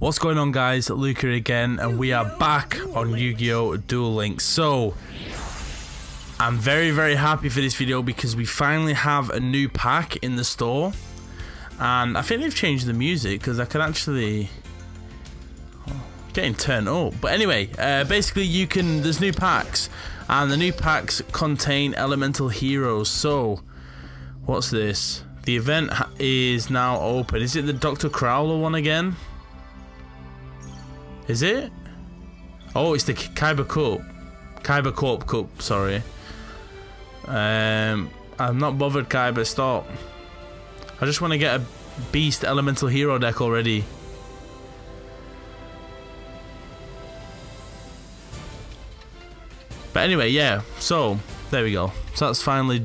What's going on guys, here again and we are back on Yu-Gi-Oh! Duel Links. So, I'm very very happy for this video because we finally have a new pack in the store. And I think they've changed the music because I can actually... Oh, getting turned up. But anyway, uh, basically you can, there's new packs. And the new packs contain elemental heroes. So, what's this? The event is now open. Is it the Dr. Crowler one again? Is it? Oh, it's the Kaiba Cup. Kaiba Corp Cup, sorry. Um, I'm not bothered, Kaiba, stop. I just want to get a Beast Elemental Hero deck already. But anyway, yeah, so, there we go. So that's finally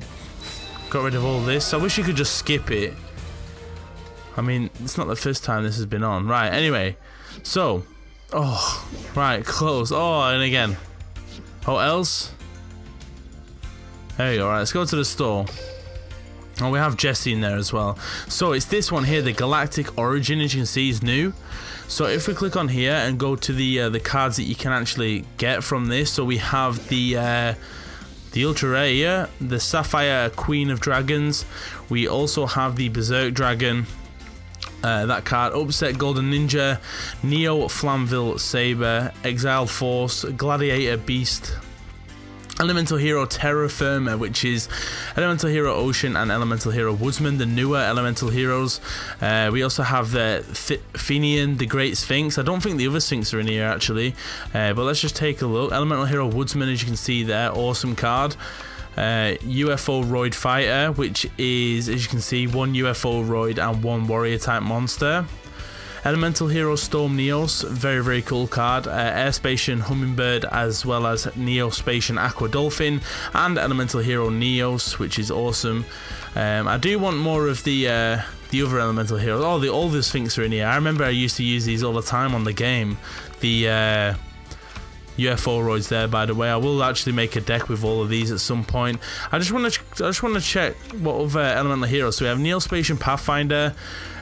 got rid of all this. I wish you could just skip it. I mean, it's not the first time this has been on. Right, anyway. So, Oh, right, close. Oh, and again. Oh, else? There you go, right, let's go to the store. Oh, we have Jesse in there as well. So it's this one here, the Galactic Origin, as you can see, is new. So if we click on here and go to the uh, the cards that you can actually get from this, so we have the uh, the Ultra Rare the Sapphire Queen of Dragons. We also have the Berserk Dragon, uh, that card, Upstart Golden Ninja, Neo Flamvell Sabre, Exile Force, Gladiator Beast, Elemental Hero Terra Firma, which is Elemental Hero Ocean and Elemental Hero Woodsman, the newer Elemental Heroes. Uh, we also have the Fenian, the Great Sphinx. I don't think the other Sphinx are in here actually, uh, but let's just take a look. Elemental Hero Woodsman, as you can see there, awesome card uh, UFO Roid Fighter, which is, as you can see, one UFO Roid and one Warrior type monster. Elemental Hero Storm Neos, very very cool card. Uh, Airspatian Hummingbird as well as Neo-Spacian Aqua Dolphin and Elemental Hero Neos, which is awesome. Um, I do want more of the uh, the other Elemental Heroes. Oh, the all the Sphinx are in here. I remember I used to use these all the time on the game. The uh, UFO roids there by the way I will actually make a deck with all of these at some point I just want to I just want to check what other elemental heroes so we have Neo-Spacian Pathfinder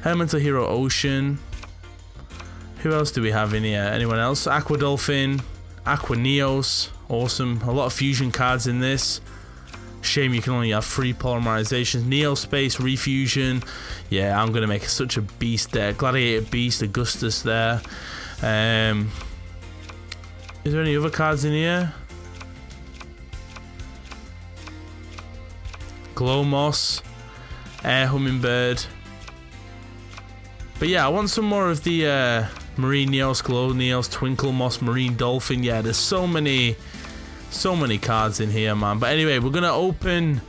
Elemental Hero Ocean who else do we have in here anyone else Aqua Dolphin Aqua Neos awesome a lot of fusion cards in this Shame you can only have three polymerizations. Neo Space, Refusion. Yeah, I'm going to make such a beast there. Gladiator Beast, Augustus there. Um, is there any other cards in here? Glow Moss, Air Hummingbird. But yeah, I want some more of the uh, Marine Neos, Glow Neos, Twinkle Moss, Marine Dolphin. Yeah, there's so many, so many cards in here, man. But anyway, we're gonna open.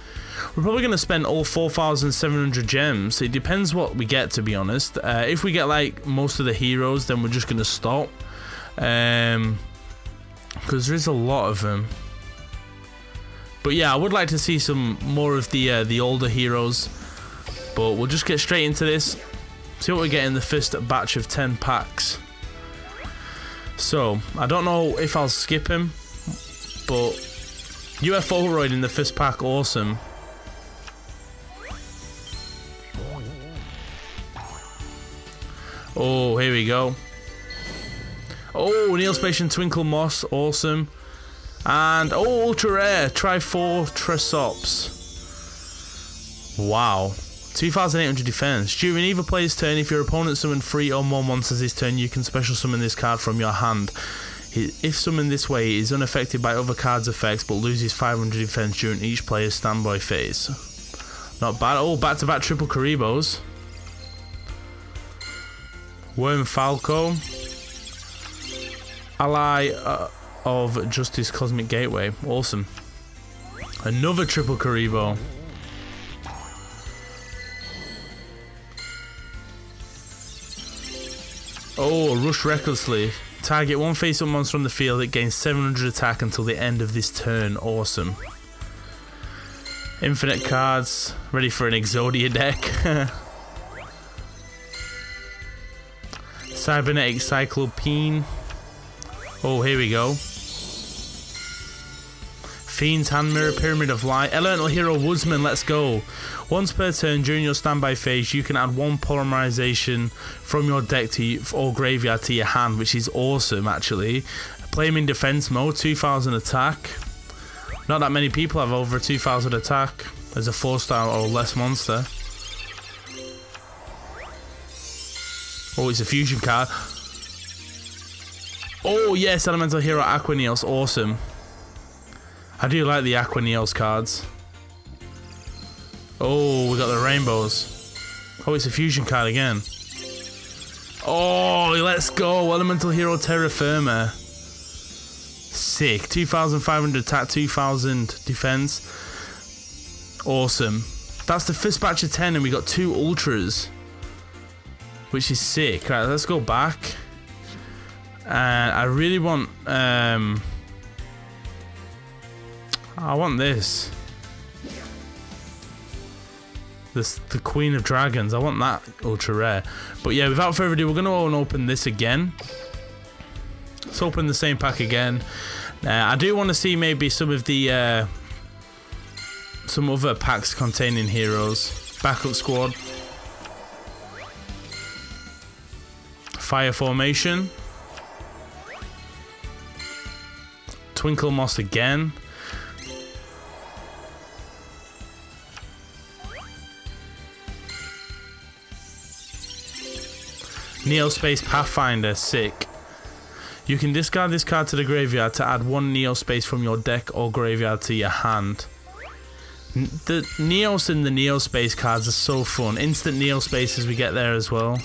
We're probably gonna spend all 4,700 gems. It depends what we get, to be honest. Uh, if we get like most of the heroes, then we're just gonna stop. Um, because there is a lot of them. But yeah, I would like to see some more of the uh, the older heroes. But we'll just get straight into this. See what we get in the first batch of 10 packs. So, I don't know if I'll skip him. But UFO Roid in the first pack, awesome. Oh, here we go. Oh, Neo-Spacian Twinkle Moss, awesome. And, oh, ultra rare, Trifortresops. Wow. 2800 defense. During either player's turn, if your opponent summoned three or more monsters this turn, you can special summon this card from your hand. If summoned this way, it is unaffected by other cards' effects but loses 500 defense during each player's standby phase. Not bad. Oh, back to back triple Kuribohs. Worm Falco ally uh, of Justice Cosmic Gateway. Awesome. Another triple Kuriboh. Oh, rush recklessly. Target one face-up monster on the field that gains 700 attack until the end of this turn. Awesome. Infinite cards. Ready for an Exodia deck. Cybernetic Cyclopean. Oh, here we go. Fiend's Hand Mirror, Pyramid of Light, Elemental Hero Woodsman, let's go. Once per turn during your standby phase, you can add one polymerization from your deck to or graveyard to your hand, which is awesome actually. Play him in defense mode, 2000 attack. Not that many people have over 2000 attack as a 4 star or less monster. Oh, it's a fusion card. Oh, yes, Elemental Hero Aquaneos. Awesome. I do like the Aquaneos cards. Oh, we got the rainbows. Oh, it's a fusion card again. Oh, let's go. Elemental Hero Terra Firma. Sick. 2,500 attack, 2,000 defense. Awesome. That's the first batch of 10 and we got two ultras. Which is sick. Right, let's go back. And I really want um I want this. This the Queen of Dragons. I want that ultra rare. But yeah, without further ado, we're gonna open this again. Let's open the same pack again. Uh, I do want to see maybe some of the uh, some other packs containing heroes. Backup squad. Fire formation. Twinkle Moss again. Neospace Pathfinder, sick. You can discard this card to the graveyard to add one Neospace from your deck or graveyard to your hand. The Neos and the Neospace cards are so fun. Instant Neospaces we get there as well.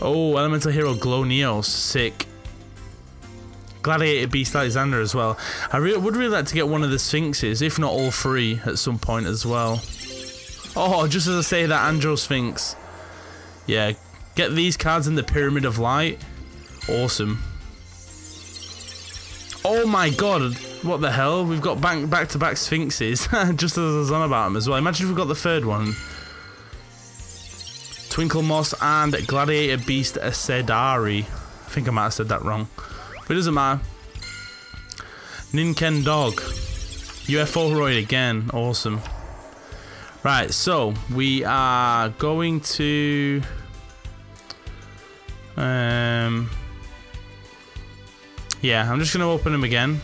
Oh, Elemental Hero Glow Neos, sick. Gladiator Beast Alexander as well. I re would really like to get one of the Sphinxes, if not all three, at some point as well. Oh, just as I say that, Andro Sphinx. Yeah, get these cards in the Pyramid of Light. Awesome. Oh my god, what the hell? We've got back back to back Sphinxes, just as I was on about them as well. Imagine if we got the third one. Twinkle Moss and Gladiator Beast Sedari. I think I might have said that wrong. But it doesn't matter. Ninken Dog. UFO Roid again. Awesome. Right, so we are going to um Yeah, I'm just gonna open them again.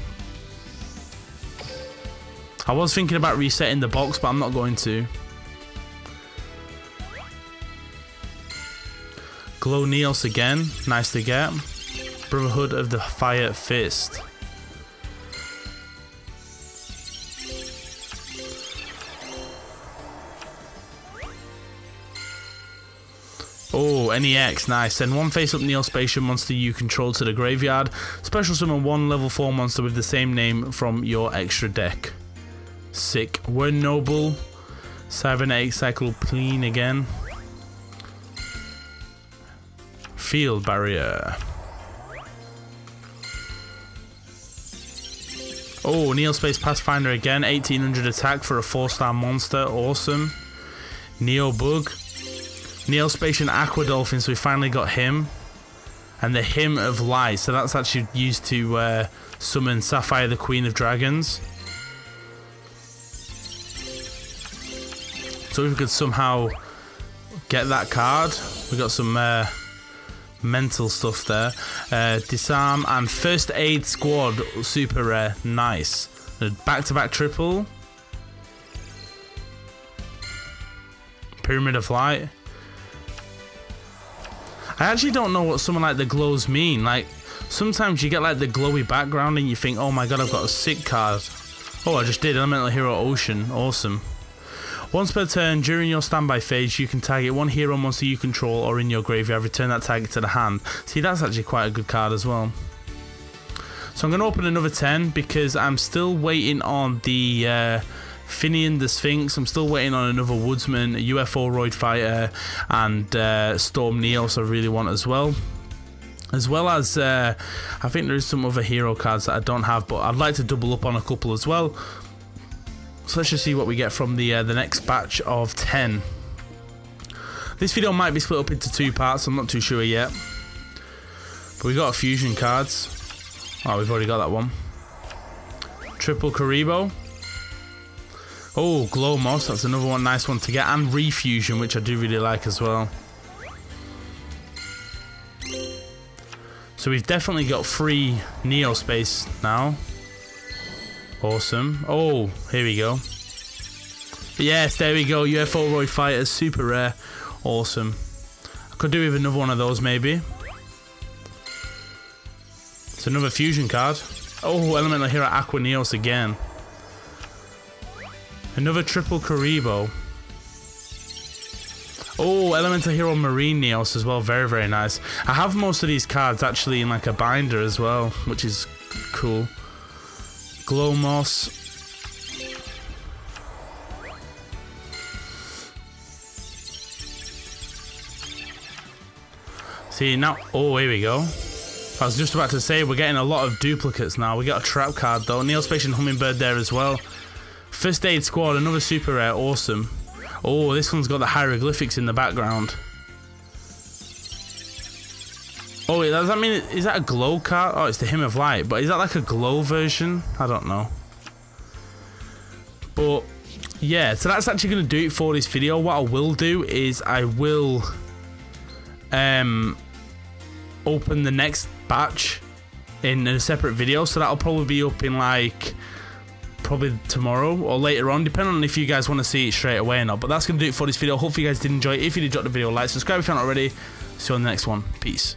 I was thinking about resetting the box, but I'm not going to. Glow Neos again, nice to get. Brotherhood of the Fire Fist. Oh, NEX, nice. Send one face-up Neo-Spacian monster you control to the graveyard. Special summon one level 4 monster with the same name from your extra deck. Sick. We're Noble. Cybernetic Cyclopean again. Field Barrier. Oh, Neospace Pathfinder again. 1800 attack for a 4-star monster. Awesome. Neo Bug. Neo-Spacian Aqua Dolphin, so we finally got him. And the Hymn of Light, so that's actually used to uh, summon Sapphire, the Queen of Dragons. So if we could somehow get that card, we got some uh, mental stuff there. Uh, disarm and First Aid Squad, super rare, nice. Back to back triple. Pyramid of Light. I actually don't know what someone like the glows mean. Like, sometimes you get like the glowy background and you think, oh my god, I've got a sick card. Oh, I just did Elemental Hero Ocean. Awesome. Once per turn, during your standby phase, you can target one hero monster you control or in your graveyard, return that target to the hand. See, that's actually quite a good card as well. So I'm going to open another 10 because I'm still waiting on the uh, Theinen the Sphinx. I'm still waiting on another Woodsman, UFO Roid Fighter, and uh, Storm Neos I really want as well. As well as, uh, I think there is some other hero cards that I don't have, but I'd like to double up on a couple as well. So let's just see what we get from the uh, the next batch of 10. This video might be split up into two parts, I'm not too sure yet. But we got fusion cards. Oh, we've already got that one. Triple Kuriboh. Oh, Glow Moss, that's another one, nice one to get. And Refusion, which I do really like as well. So we've definitely got free Neo Space now. Awesome. Oh, here we go. Yes, there we go. UFO Roid Fighters, super rare. Awesome. I could do with another one of those maybe. It's another fusion card. Oh, Elemental Hero Aqua Neos again. Another triple Kuriboh. Oh, Elemental Hero Marine Neos as well. Very, very nice. I have most of these cards actually in like a binder as well, which is cool. Glow Moss. See, now... Oh, here we go. I was just about to say, we're getting a lot of duplicates now. We got a trap card though. Neil Neo-Spacian Hummingbird there as well. First Aid Squad, another super rare. Awesome. Oh, this one's got the hieroglyphics in the background. Oh, does that mean, is that a glow card? Oh, it's the Hymn of Light. But is that like a glow version? I don't know. But, yeah, so that's actually going to do it for this video. What I will do is I will um, open the next batch in a separate video. So that'll probably be up in like probably tomorrow or later on, depending on if you guys want to see it straight away or not. But that's going to do it for this video. Hopefully you guys did enjoy it. If you did, drop the video, like, subscribe if you're not already. See you on the next one. Peace.